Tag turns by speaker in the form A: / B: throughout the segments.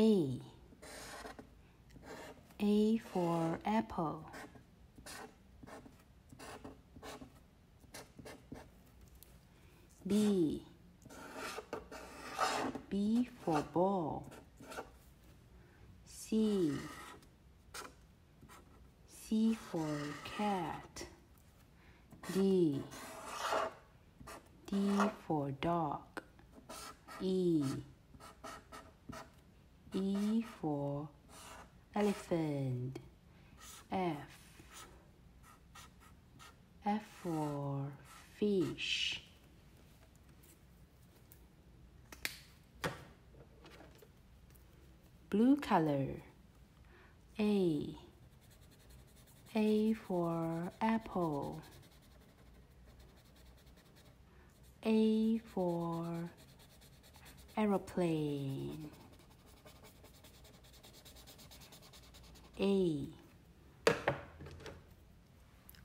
A: A. A for apple. B. B for ball. C. C for cat. D. D for dog. E. E for elephant. F. F for fish. Blue color. A. A for apple. A for aeroplane. A.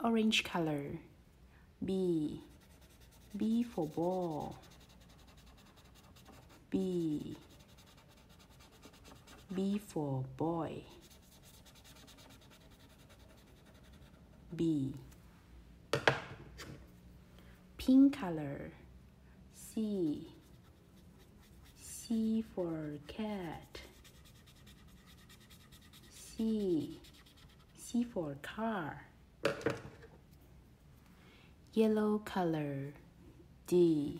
A: Orange color. B. B for ball. B. B for boy. B. Pink color. C. C for cat. C. C for car. Yellow color. D.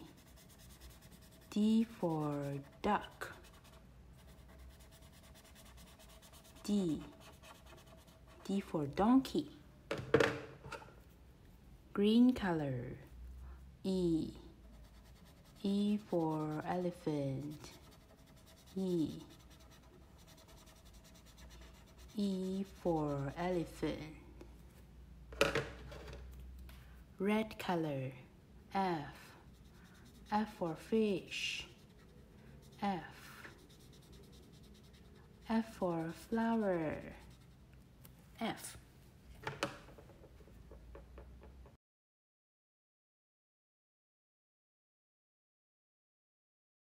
A: D for duck. D. D for donkey. Green color. E. E for elephant. E. E for elephant. Red color. F. F for fish. F. F for flower. F.